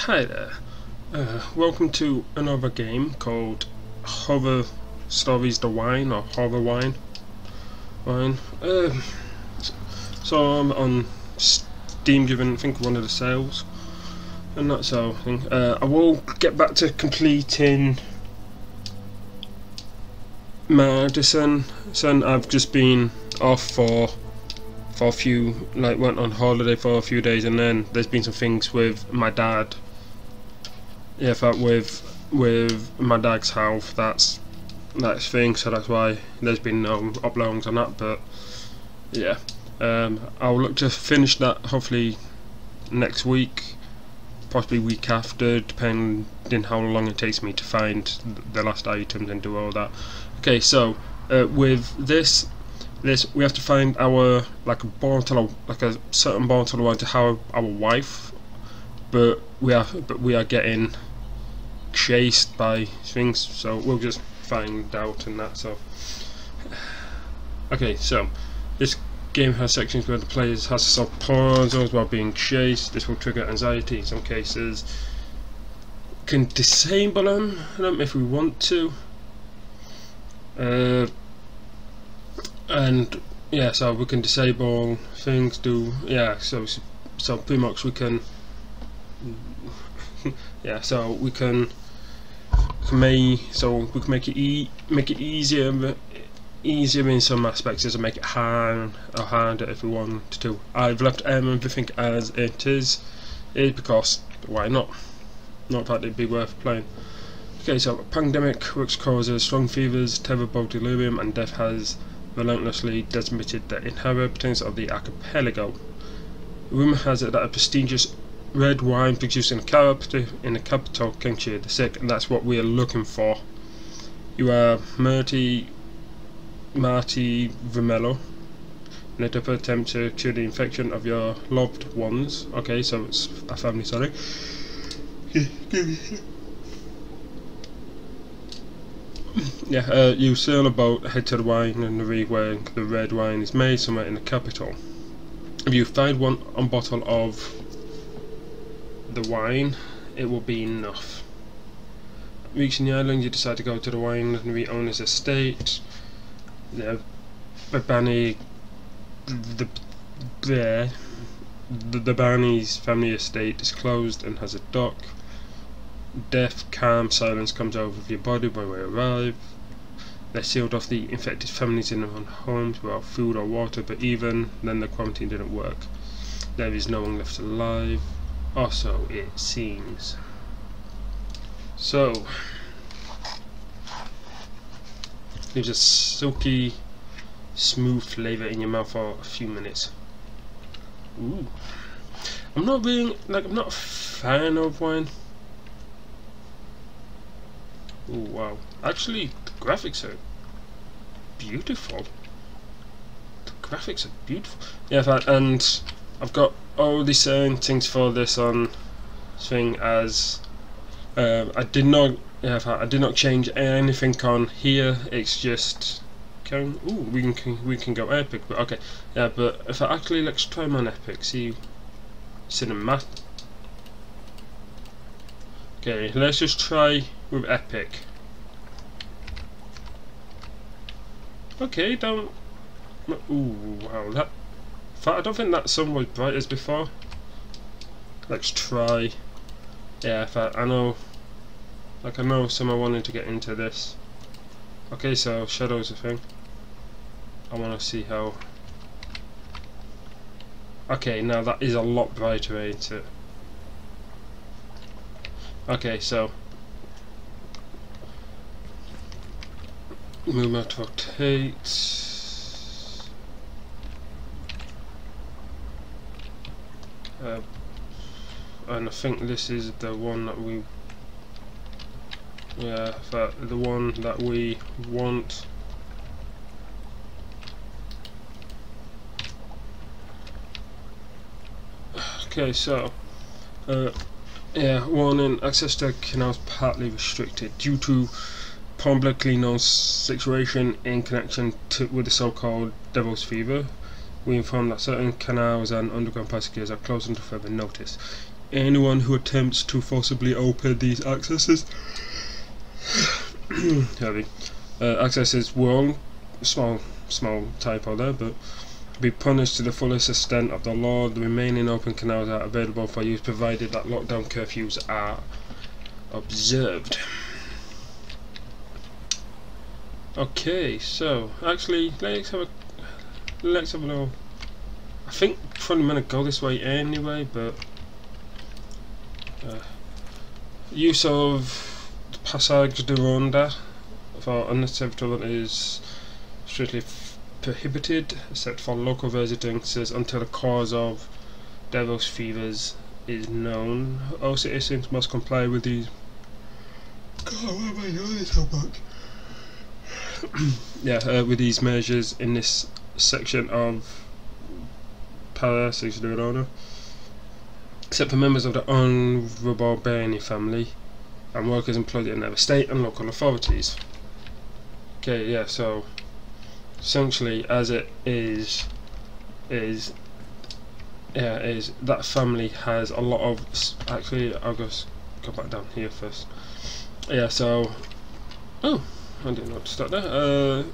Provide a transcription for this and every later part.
Hi there. Uh, welcome to another game called Horror Stories the Wine or Horror Wine. Wine. Um, so I'm on Steam giving I think one of the sales and that's all. Uh, I will get back to completing Madison. So I've just been off for for a few like went on holiday for a few days and then there's been some things with my dad yeah fact with with my dad's health that's that's thing so that's why there's been no uploads on that but yeah. Um, I'll look to finish that hopefully next week possibly week after depending how long it takes me to find the last items and do all that. Okay so uh, with this this we have to find our like a bottle like a certain bottle wine to have our wife but we are but we are getting chased by things so we'll just find out and that so okay so this game has sections where the players has to solve puzzles while being chased. This will trigger anxiety in some cases. Can disable them, them if we want to. Uh, and yeah so we can disable things do yeah so so pretty much we can yeah so we can may so we can make it e make it easier easier in some aspects as to make it hard or harder if we want to I've left everything as it is is because why not? Not that it'd be worth playing. Okay so pandemic which causes strong fevers terrible delirium and death has relentlessly decimated the inhabitants of the archipelago. Rumour has it that a prestigious red wine produced in the capital, in the capital can cure the sick, and that's what we are looking for. You are Marty, Marty Vermello, in a desperate attempt to cure the infection of your loved ones. Okay, so it's a family, sorry. yeah, uh, you sail a boat, head to the winery where the red wine is made, somewhere in the capital. If you find one on bottle of the wine, it will be enough. Reaching the island, you decide to go to the winery owner's estate. The Babani, the there, the, the Barney's family estate is closed and has a dock. Death, calm, silence comes over your body when we arrive. They sealed off the infected families in their own homes without food or water, but even then the quarantine didn't work. There is no one left alive, or so it seems. So, leaves a silky, smooth flavour in your mouth for a few minutes. Ooh. I'm not being like I'm not a fan of wine. Oh wow. Actually, the graphics are beautiful. The graphics are beautiful. Yeah, and I've got all the settings for this on thing as uh, I did not I did not change anything on here. It's just can ooh we can we can go epic, but okay yeah. But if I actually let's try on epic, see cinemat. Okay, let's just try with Epic. Okay, don't... Ooh, wow, that... I don't think that sun was bright as before. Let's try. Yeah, I, I know... Like, I know someone wanted to get into this. Okay, so Shadow's a thing. I want to see how... Okay, now that is a lot brighter, ain't it? Okay, so movement rotates. Uh, and I think this is the one that we yeah that the one that we want okay so uh, yeah, warning, access to canals partly restricted due to publicly known situation in connection to, with the so-called Devil's Fever. We inform that certain canals and underground passages are closed until further notice. Anyone who attempts to forcibly open these accesses heavy uh, accesses will small small typo there but be punished to the fullest extent of the law. The remaining open canals are available for use provided that lockdown curfews are observed. Okay, so actually let's have a let's have a little I think probably I'm gonna go this way anyway, but uh, use of the Passage de Ronda for unnecessary travel is strictly prohibited except for local residences until the cause of devil's fevers is known. All citizens must comply with these. God, why am I doing this so much? yeah, uh, with these measures in this section of Para Sixty except for members of the Honourable Bernie family and workers employed in their state and local authorities. Okay, yeah, so essentially as it is is yeah is that family has a lot of actually I'll just go back down here first. Yeah so oh I didn't know to start there. Uh,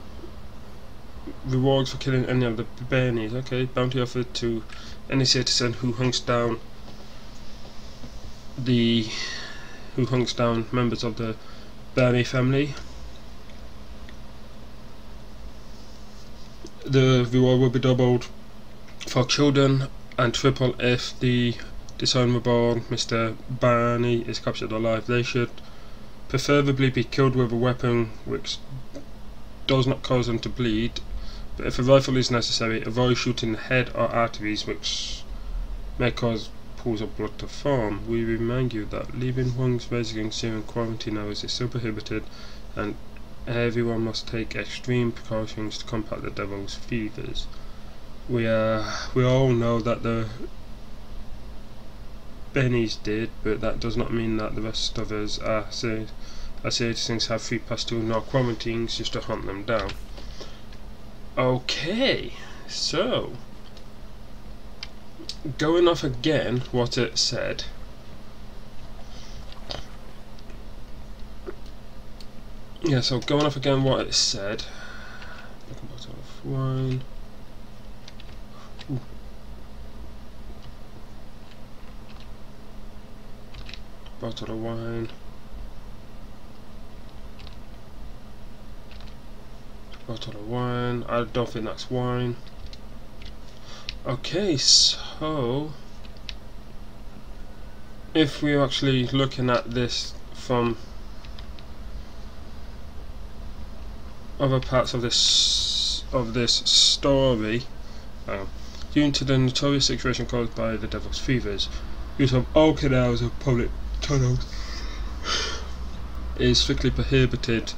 rewards for killing any of the Bernies. Okay bounty offered to any citizen who hunts down the who hunts down members of the Bernie family the reward will be doubled for children and triple if the dishonorable Mr. Barney is captured alive. They should preferably be killed with a weapon which does not cause them to bleed, but if a rifle is necessary, avoid shooting the head or arteries which may cause pools of blood to form. We remind you that leaving one's residence during quarantine hours is still prohibited and everyone must take extreme precautions to combat the devil's fevers. We uh, we all know that the Bennies did, but that does not mean that the rest of us are say, are citizens have free pass to no quarantines just to hunt them down. Okay, so going off again what it said. yeah, so going off again what it said. Bottle of wine. Bottle of wine. Bottle of wine. I don't think that's wine. Okay, so if we're actually looking at this from other parts of this of this story, um, due to the notorious situation caused by the Devil's Fevers, use of all canals of public tunnels is strictly prohibited.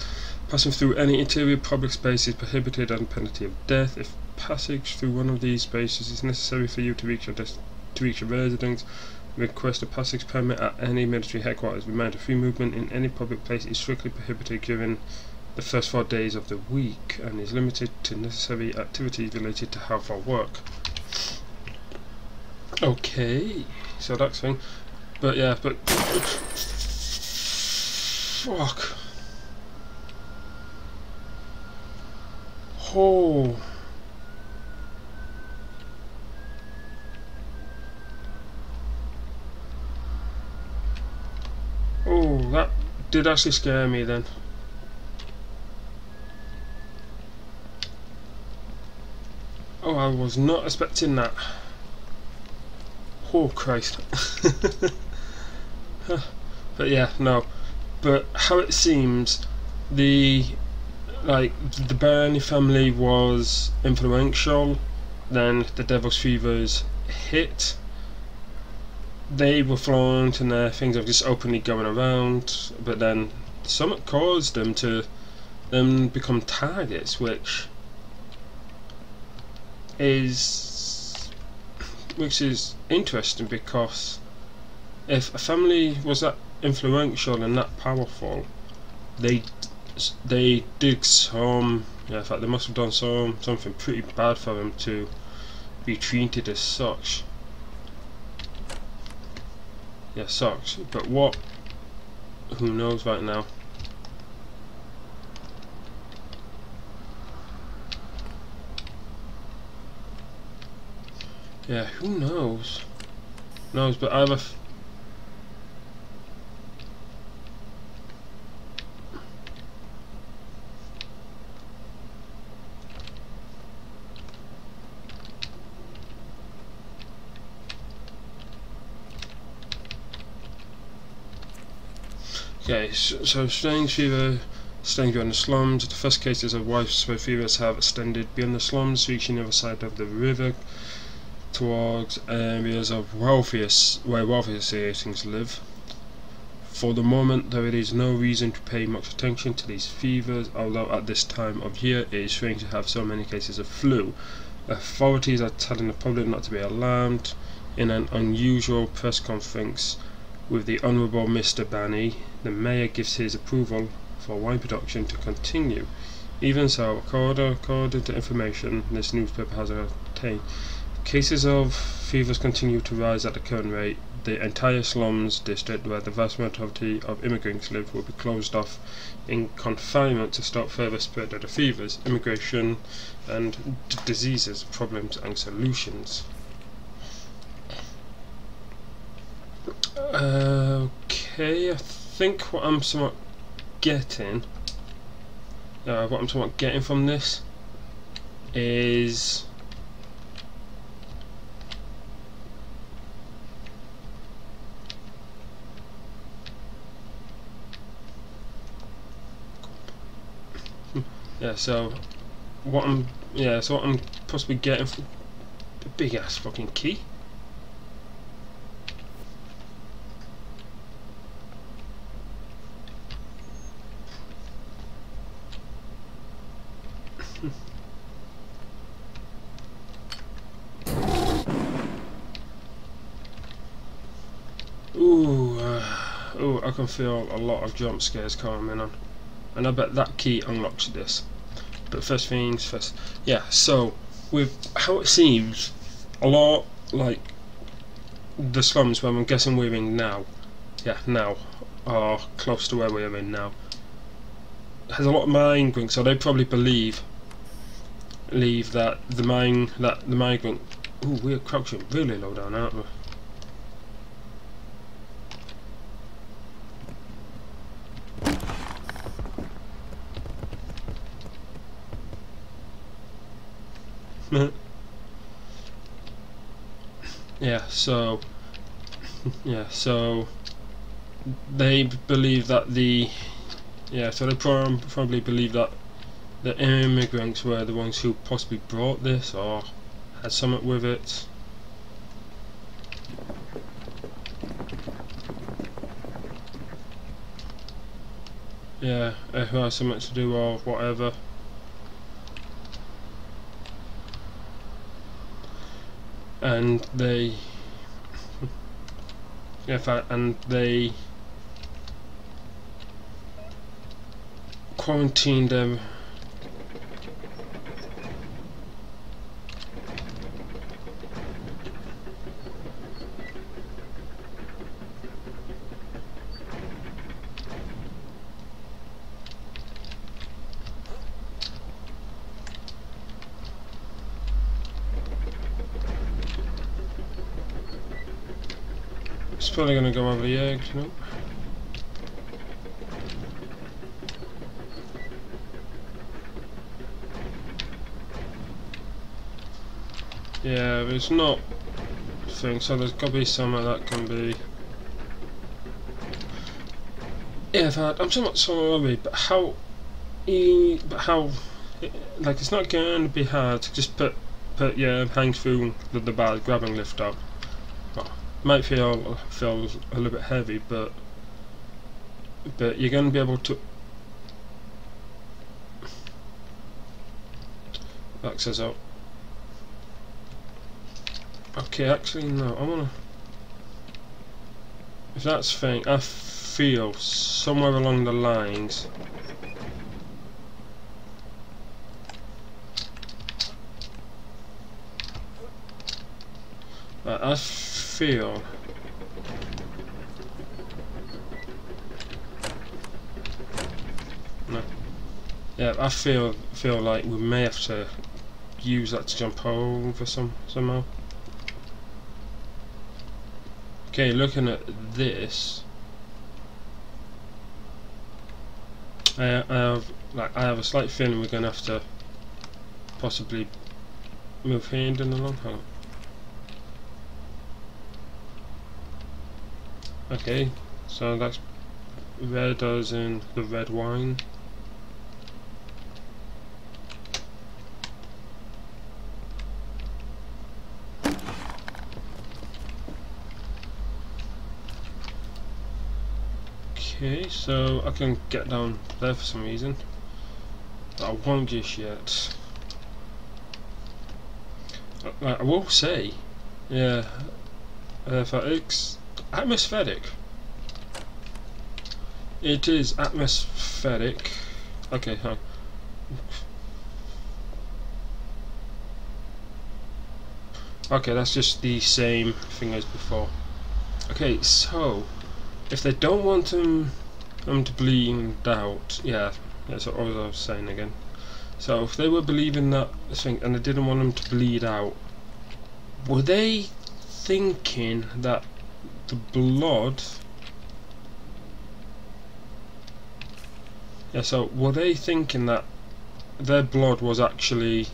Passing through any interior public space is prohibited on penalty of death. If passage through one of these spaces is necessary for you to reach your to reach your residence, request a passage permit at any military headquarters. Reminder: free movement in any public place is strictly prohibited during the first four days of the week and is limited to necessary activities related to health or work. Okay, so that's thing. But yeah, but fuck. Oh. Oh, that did actually scare me then. Oh, I was not expecting that. Oh, Christ. but yeah, no. But how it seems, the like the Bernie family was influential. Then the Devil's Fevers hit. They were flaunt and their things are just openly going around. But then something caused them to them become targets, which is which is interesting because if a family was that influential and that powerful, they they did some. Yeah, in fact, they must have done some something pretty bad for them to be treated as such. yeah, socks. But what? Who knows right now? Yeah, who knows? Knows, but I have Okay, so, strange fever staying beyond the slums. The first cases of widespread fevers have extended beyond the slums, reaching the other side of the river towards areas of wealthier, where wealthier citizens live. For the moment, there is no reason to pay much attention to these fevers, although at this time of year it is strange to have so many cases of flu. Authorities are telling the public not to be alarmed. In an unusual press conference with the Honourable Mr. Bani, the Mayor gives his approval for wine production to continue. Even so, according to information this newspaper has obtained, cases of fevers continue to rise at the current rate. The entire slums district where the vast majority of immigrants live will be closed off in confinement to stop further spread of the fevers, immigration and diseases, problems and solutions. Okay, I think what I'm somewhat getting, uh, what I'm somewhat getting from this is yeah. So what I'm yeah. So what I'm possibly getting from the big ass fucking key. Ooh, ooh, I can feel a lot of jump scares coming on. And I bet that key unlocks this. But first things first. Yeah, so, with how it seems, a lot like the slums where I'm guessing we're in now, yeah, now, are close to where we're in now, has a lot of migrants, so they probably believe believe that the mine that the migrant ooh we're crouching really low down aren't we yeah, so yeah, so they believe that the yeah, so they probably believe that the immigrants were the ones who possibly brought this or had something with it. Yeah, who has something to do or whatever. And they yeah, and they quarantined them probably going to go over the eggs, no? Yeah, it's not thing, so there's got to be some of that can be. Yeah, that I'm somewhat sorry, but how, e, but how, like it's not going to be hard to just put, put yeah, hang through the, the bar, grabbing lift up might feel feel a little bit heavy, but but you're going to be able to access out. Okay, actually no, I wanna. If that's thing, I feel somewhere along the lines. I feel. No. Yeah, I feel feel like we may have to use that to jump over some somehow. Okay, looking at this, I, I have like I have a slight feeling we're gonna have to possibly move hand in along. long on. Okay, so that's red as in the red wine. Okay, so I can get down there for some reason. But I won't just yet. Uh, I will say, yeah, uh, for X, atmospheric. It is atmospheric. Okay, huh. Okay, that's just the same thing as before. Okay, so if they don't want them, them to bleed out, yeah, that's what I was saying again. So if they were believing that thing and they didn't want them to bleed out, were they thinking that the blood yeah so were they thinking that their blood was actually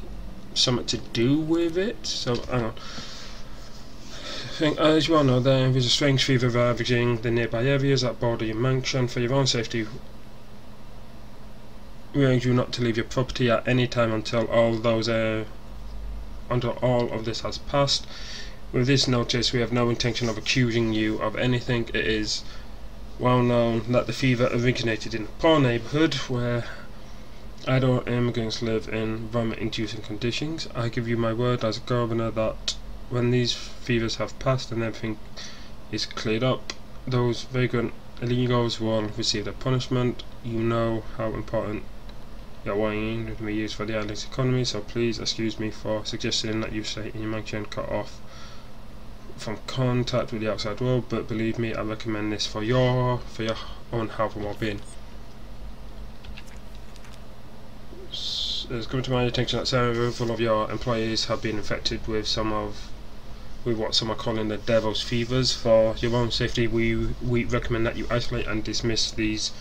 something to do with it so hang on think, as you all know, there is a strange fever ravaging the nearby areas that border your mansion. For your own safety, we urge you not to leave your property at any time until all those uh, until all of this has passed. With this notice, we have no intention of accusing you of anything. It is well known that the fever originated in a poor neighbourhood where adult immigrants live in vomit-inducing conditions. I give you my word as a governor that when these fevers have passed and everything is cleared up, those vagrant illegals will receive their punishment. You know how important your wine can be used for the island's economy, so please excuse me for suggesting that you stay in your mansion cut off from contact with the outside world, but believe me, I recommend this for your for your own health and well-being. It's come to my attention that several of your employees have been infected with some of with what some are calling the devil's fevers. For your own safety, we we recommend that you isolate and dismiss these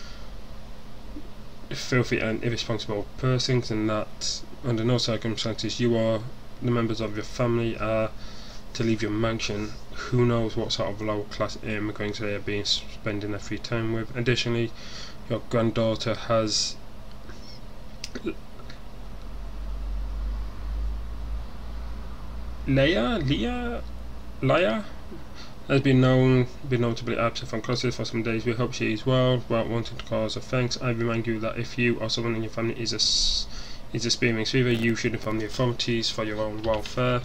filthy and irresponsible persons, and that under no circumstances you or the members of your family are to leave your mansion. Who knows what sort of low-class immigrants they are being spending their free time with. Additionally, your granddaughter has Leia, Leia, Leia has been known been be absent from classes for some days. We hope she is well. Without wanting to cause offence, I remind you that if you or someone in your family is a, is experiencing fever, you should inform the authorities for your own welfare.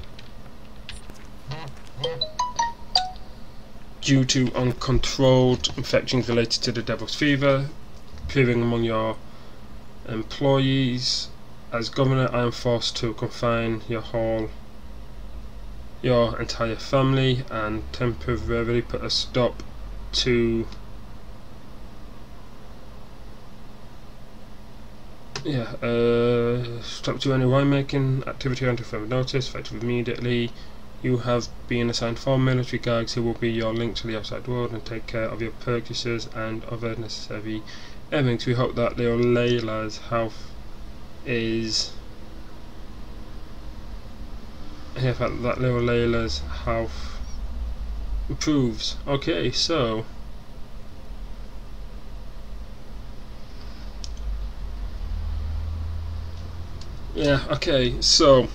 Due to uncontrolled infections related to the devil's fever appearing among your employees, as governor, I am forced to confine your whole your entire family and temporarily put a stop to yeah uh, stop to any winemaking activity until further notice effective immediately you have been assigned four military guards who will be your link to the outside world and take care of your purchases and other necessary errands. We hope that Leo Layla's health is here that, that little Layla's health improves. Okay, so yeah, okay, so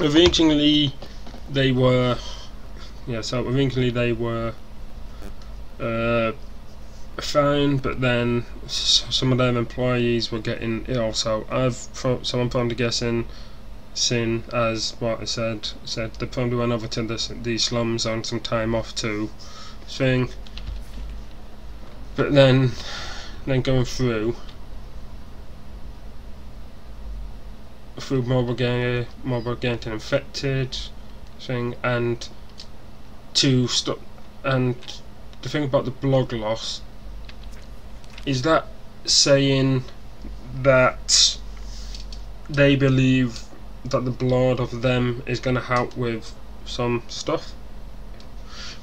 originally they were yeah, so originally they were uh, but then some of their employees were getting ill. So I've someone probably guessing sin as what I said said they probably went over to the, these slums on some time off to thing but then then going through through mobile getting mobile getting infected thing and to stop and the thing about the blog loss is that saying that they believe that the blood of them is going to help with some stuff.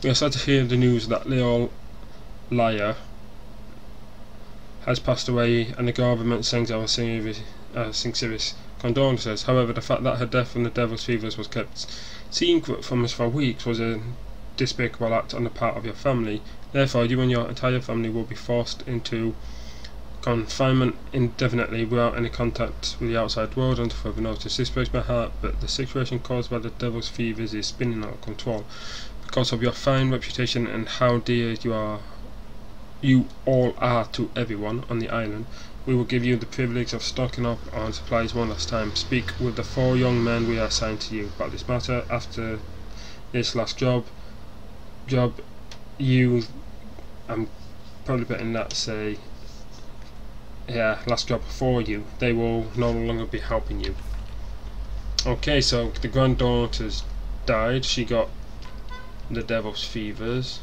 We are sad to hear the news that Leo Laya has passed away and the government sends our uh, sincerest condolences. However, the fact that her death from the devil's fevers was kept secret from us for weeks was a despicable act on the part of your family. Therefore, you and your entire family will be forced into confinement indefinitely without any contact with the outside world until further notice. This breaks my heart, but the situation caused by the devil's fevers is spinning out of control. Because of your fine reputation and how dear you are you all are to everyone on the island, we will give you the privilege of stocking up on supplies one last time. Speak with the four young men we are assigned to you about this matter after this last job. Job, you, I'm probably betting that say, yeah, last job for you. They will no longer be helping you. Okay, so the granddaughter's died. She got the devil's fevers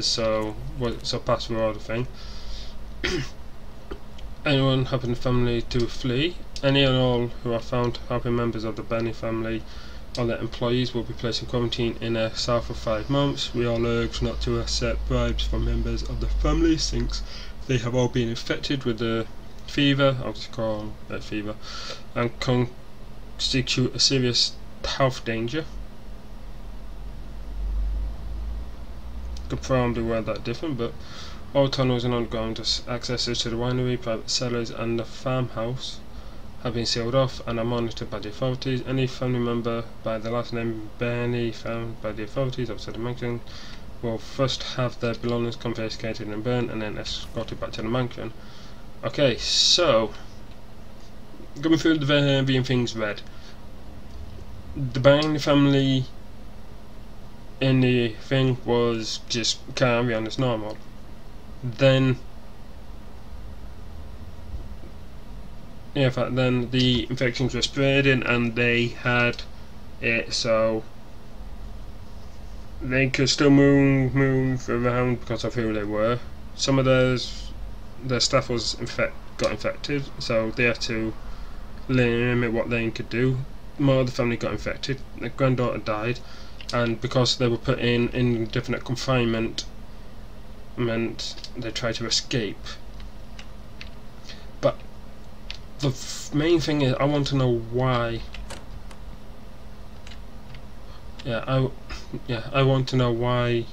so so pass the thing. Anyone having family to flee? Any and all who are found having members of the Benny family or their employees will be placed in quarantine in a cell for five months. We are urged not to accept bribes from members of the family since they have all been infected with the fever, I'll just call it fever, and constitute a serious health danger. could probably word that different, but all tunnels and underground accesses to the winery, private cellars and the farmhouse have been sealed off and are monitored by the authorities. Any family member by the last name Bernie found by the authorities outside the mansion will first have their belongings confiscated and burned and then escorted back to the mansion. Okay, so going through the various being things read. The Bernie family and the thing was just carry on as normal. Then, in fact, then the infections were spreading and they had it so they could still move move around because of who they were. Some of theirs, their staff was infect got infected, so they had to limit what they could do. More of the family got infected. Their granddaughter died and because they were put in indefinite confinement meant they tried to escape. But the main thing is I want to know why. Yeah I yeah I want to know why.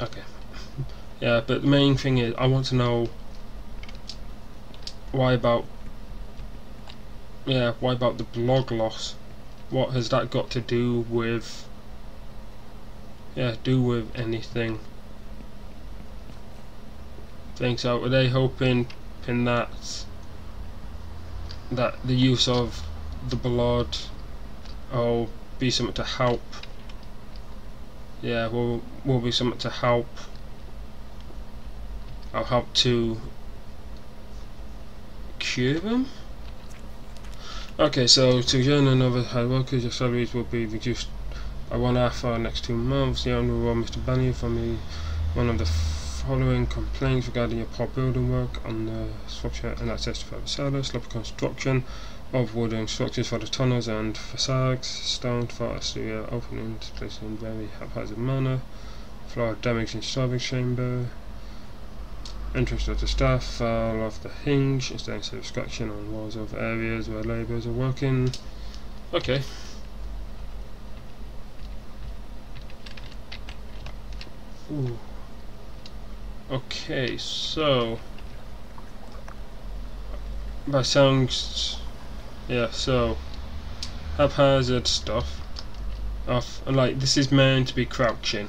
Okay. Yeah but the main thing is I want to know why about yeah why about the blog loss? What has that got to do with yeah do with anything. Think so are they hoping in that that the use of the blood will be something to help? Yeah will will be something to help. I'll help to cure them. Okay, so to join another hard workers, your salaries will be reduced one half for the next two months. The Honourable Mr. Bunny from me one of the following complaints regarding your poor building work on the structure and access to further cellars, sloppy construction of wooden structures for the tunnels and facades, stone for exterior openings placed in very haphazard manner, floor damage in storage chamber, Entrance of the staff fell off the hinge, extensive obstruction on walls of areas where labourers are working. Okay. Okay, so by sounds yeah, so haphazard stuff off and like this is meant to be crouching.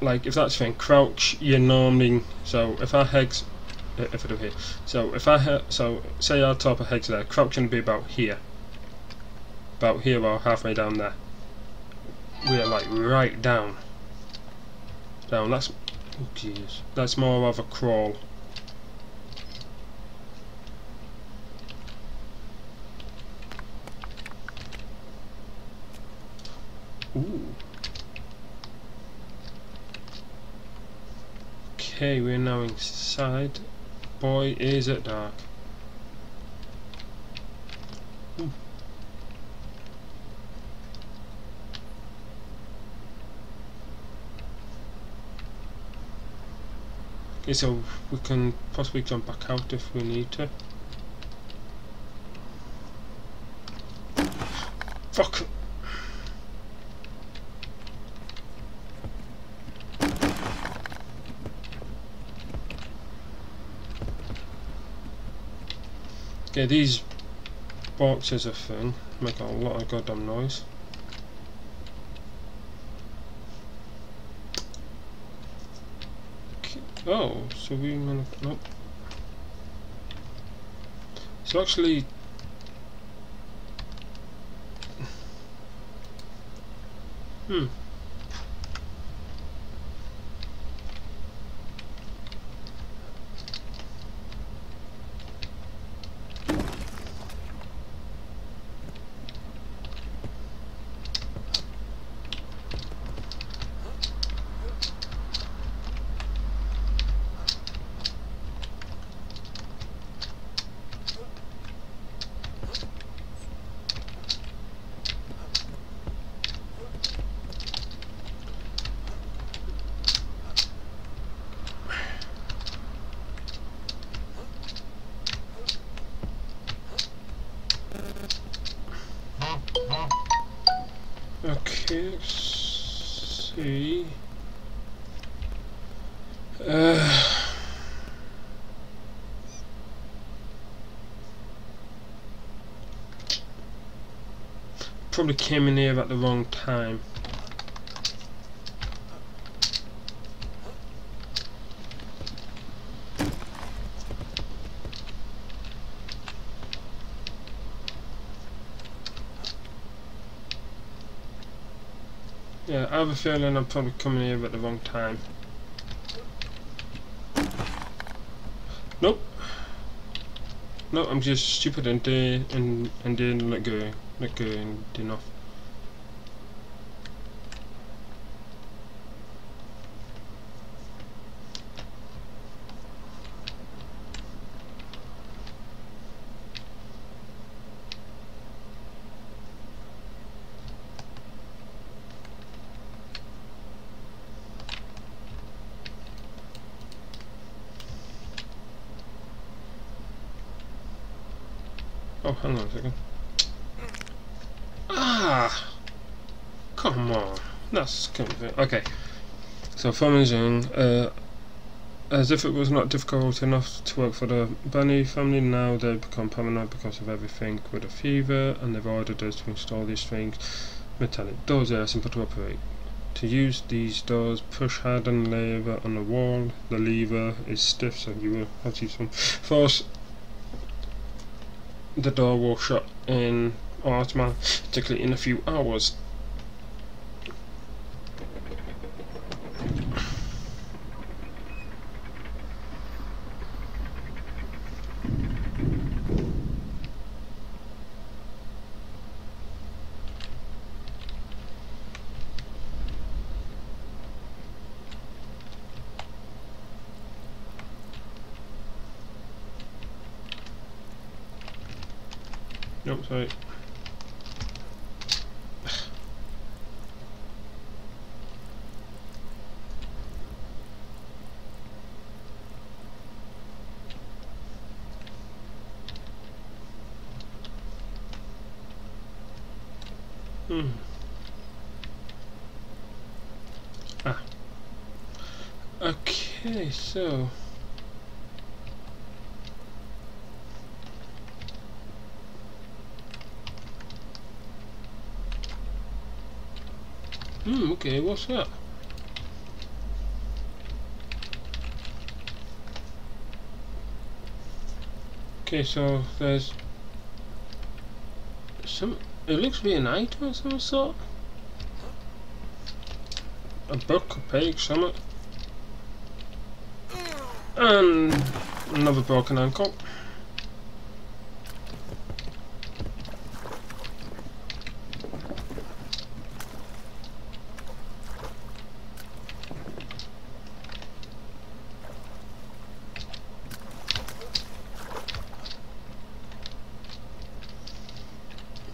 Like if that's thing crouch you're normally so if I hex eh, if I do here so if I so say our top of hex there crouching be about here. About here or halfway down there. We are like right down down that's oh jeez that's more of a crawl Ooh. Okay, we're now inside. Boy, is it dark. Okay, so we can possibly jump back out if we need to. Fuck! Okay, these boxes of thing make a lot of goddamn noise. Okay. Oh, so we nope. So actually Hmm. Okay, let's see. Uh, probably came in here at the wrong time. Yeah, I have a feeling I'm probably coming here at the wrong time. Nope. No, I'm just stupid and then and and didn't let go, let go and enough. Oh, hang on a second. Ah! Come on. That's convenient. Okay. So, Famizung, uh, as if it was not difficult enough to work for the Bunny family, now they've become permanent because of everything with a fever, and they've ordered us to install these strange metallic doors. They are simple to operate. To use these doors, push hard and lever on the wall. The lever is stiff, so you will have to use some force the door will shut in automatically in a few hours. Nope, sorry. Hmm. Ah. Okay, so Hmm, okay, what's that? Okay, so there's some, it looks to be an item of some sort. A book, a page, something. And another broken ankle.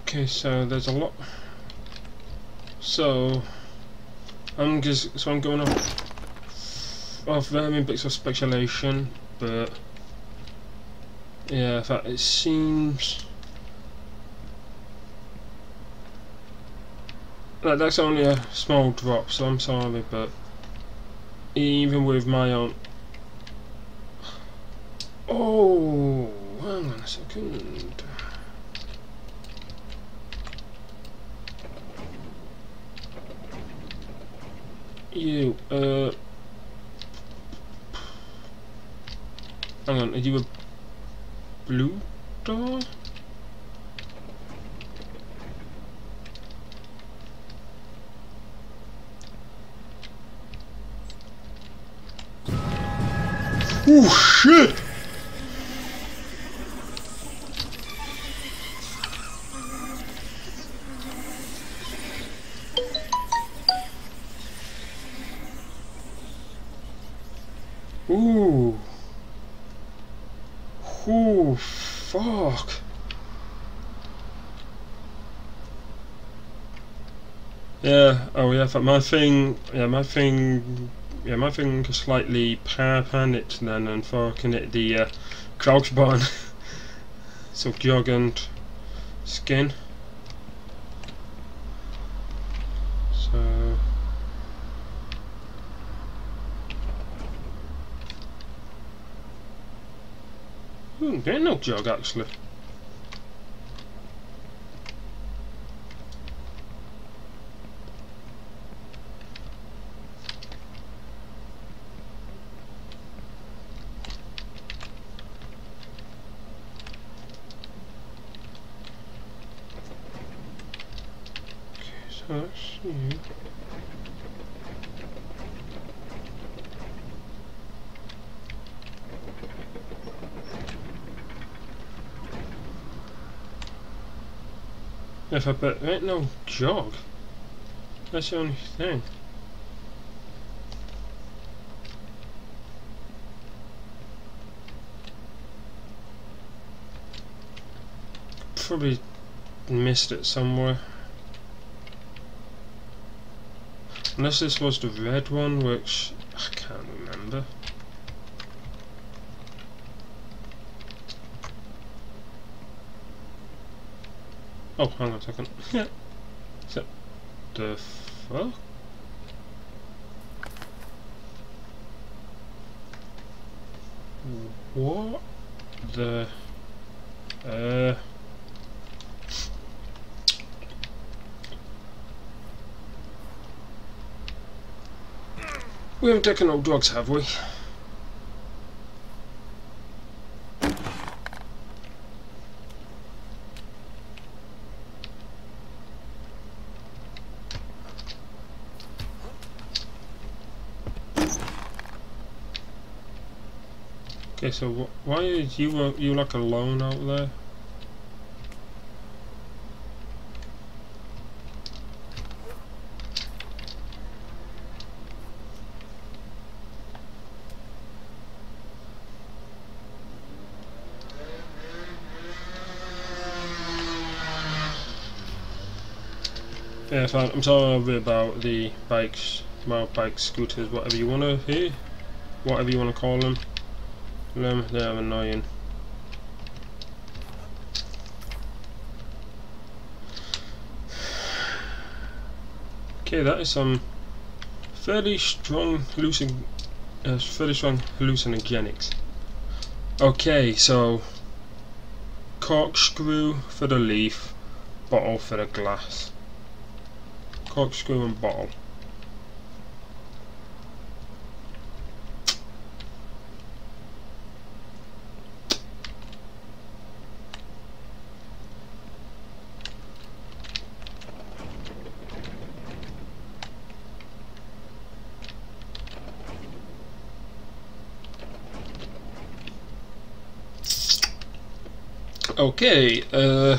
Okay, so there's a lot. So I'm just so I'm going up off very bits of speculation, but yeah, fact, it seems like that's only a small drop. So I'm sorry, but even with my own. Oh, hang on a second. You, uh... Hang on, are you a blue door? Oh shit! My thing, yeah, my thing, yeah, my thing slightly power panicked then and fucking hit the uh, crouch button. so jogging skin. So... Hmm, getting no jog actually. So that's. If I bet ain't no jog. That's the only thing. Probably missed it somewhere. Unless this was the red one, which I can't remember. Oh, hang on a second. Yeah. So, the fuck? What the uh We haven't taken no drugs, have we? Okay, so wh why is you uh, you like alone out there? Fine. I'm sorry about the bikes, motorbikes, scooters, whatever you want to hear, whatever you want to call them. them they're annoying. Okay, that is some fairly strong hallucin uh, fairly strong hallucinogenics. Okay, so corkscrew for the leaf, bottle for the glass corkscrew and bottle. Okay, uh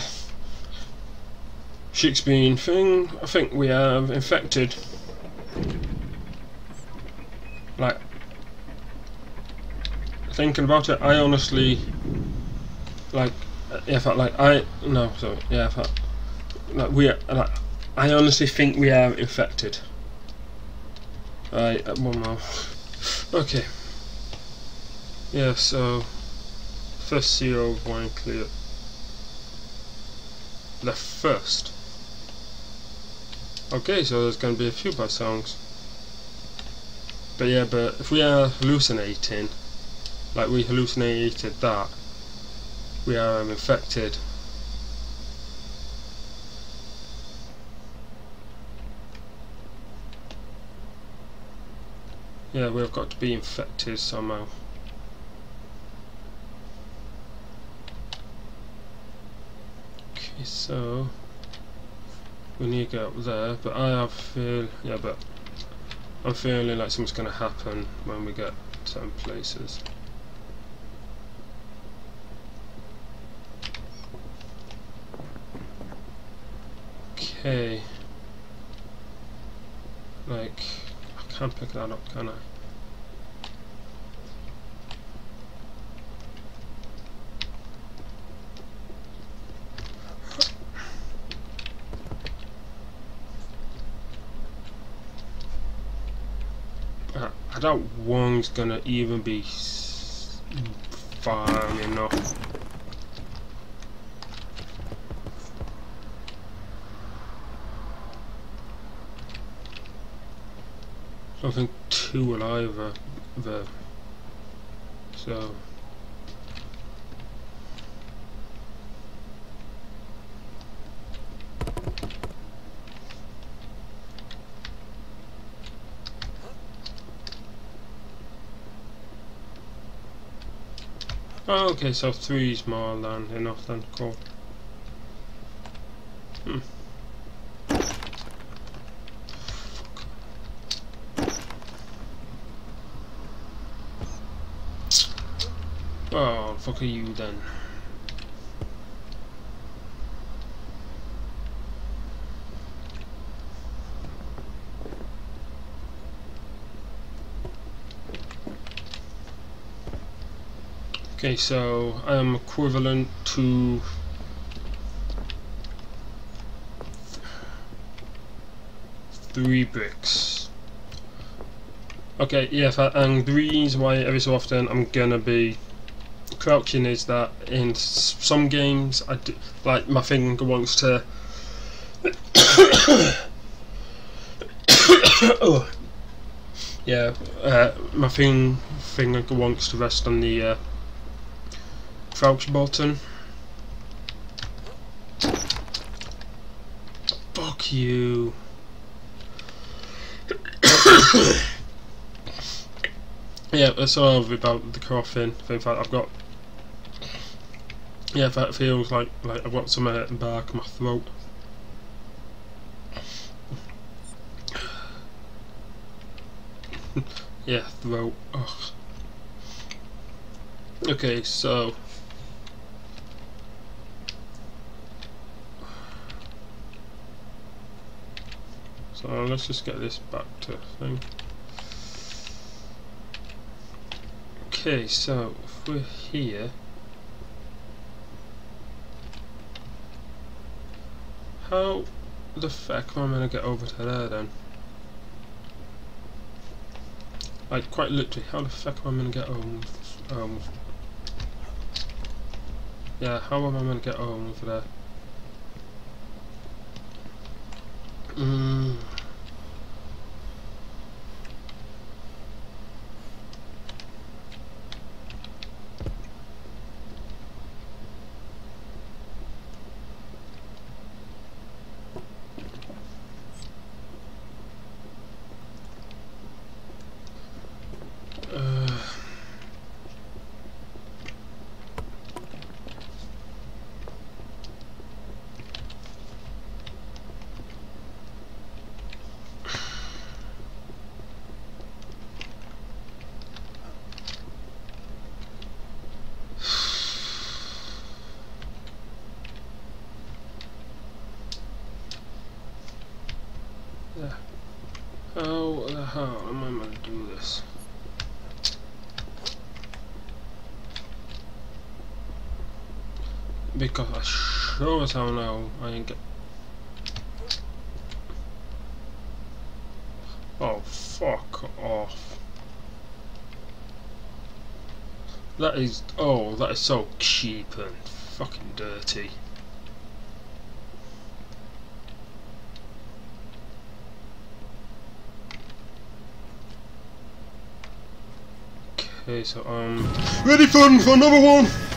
Shakespearean thing. I think we have infected. Like, thinking about it, I honestly, like, yeah, I felt like I, no, sorry, yeah, I felt, like we are, like I honestly think we are infected. Right, one more. Okay. Yeah, so first CO wine clear. The first. Okay, so there's going to be a few bad songs. But yeah, but if we are hallucinating, like we hallucinated that, we are um, infected. Yeah, we've got to be infected somehow. Okay, so we need to get up there, but I have feel yeah, but I'm feeling like something's going to happen when we get certain places. Okay. Like, I can't pick that up, can I? I doubt one's gonna even be far enough. I think two will either there. So Oh, okay, so three is more than enough then, cool. Hmm. Oh, fuck are you then? Okay, so I am equivalent to three bricks. Okay, yeah, and the reason why every so often I'm gonna be crouching is that in some games, I do, like my finger wants to. oh, yeah, uh, my thing finger wants to rest on the. Uh, crouch button. Fuck you. yeah, that's all about the coughing. In fact, I've got. Yeah, that feels like like I've got some uh, back in my throat. yeah, throat. Ugh. Okay, so So let's just get this back to thing. Okay, so if we're here, how the fuck am I going to get over to there then? Like quite literally, how the fuck am I going to get home? Um, yeah, how am I going to get home over there? Mm. course I know. I ain't get. Oh, fuck off. That is. Oh, that is so cheap and fucking dirty. Okay, so I'm. Ready for, for another one!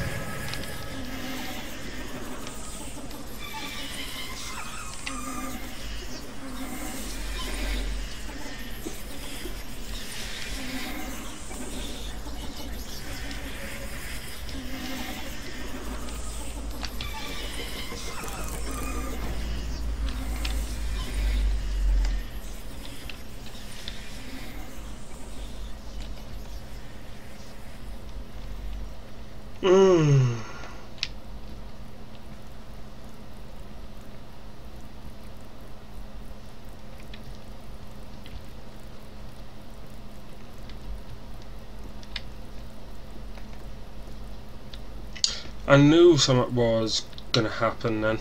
I knew something was gonna happen then.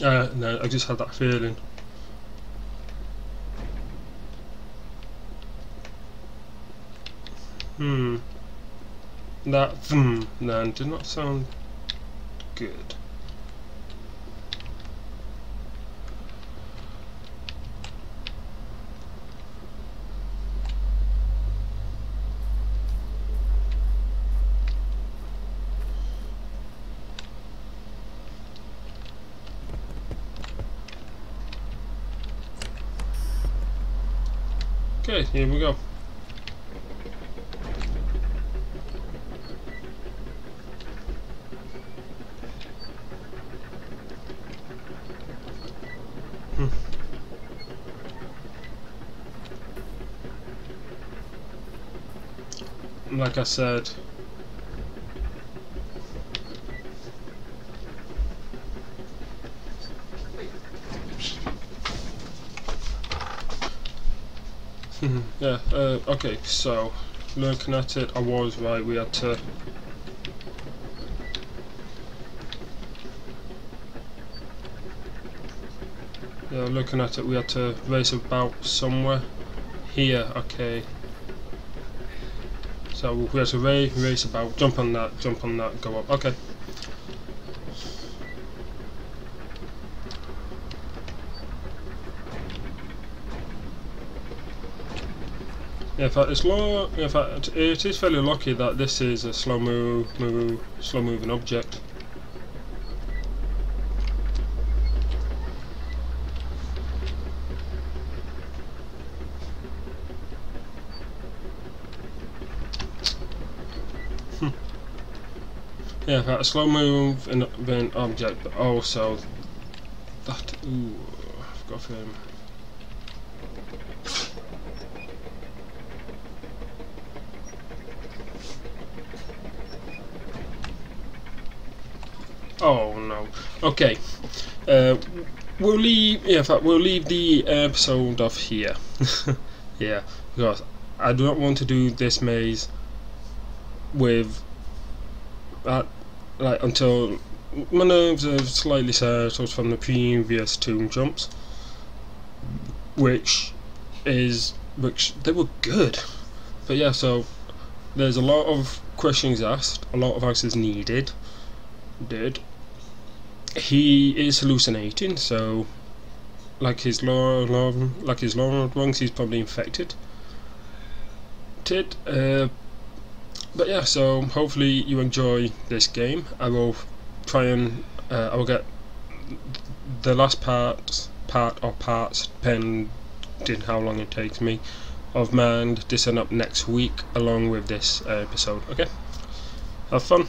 Uh, no, I just had that feeling. Hmm. That hmm then did not sound good. Okay, here we go. Hmm. Like I said, yeah, uh, okay, so looking at it, I was right, we had to Yeah, looking at it, we had to race about somewhere. Here, okay. So we had to race, race about, jump on that, jump on that, go up. Okay. In fact, it's low, in fact, it is fairly lucky that this is a slow move, move, slow moving object. Hmm. Yeah, that slow move in an object, but also that. Ooh, I've got him. Oh no. Okay. Uh, we'll leave. Yeah, in fact, we'll leave the episode off here. yeah, because I do not want to do this maze with that like until my nerves have slightly settled from the previous tomb jumps which is which they were good but yeah so there's a lot of questions asked a lot of answers needed did he is hallucinating so like his law, law like his loved ones he's probably infected did uh, but yeah, so hopefully you enjoy this game. I will try and uh, I will get the last part, part or parts, depending how long it takes me, of Manned Descent up next week along with this episode. Okay, have fun.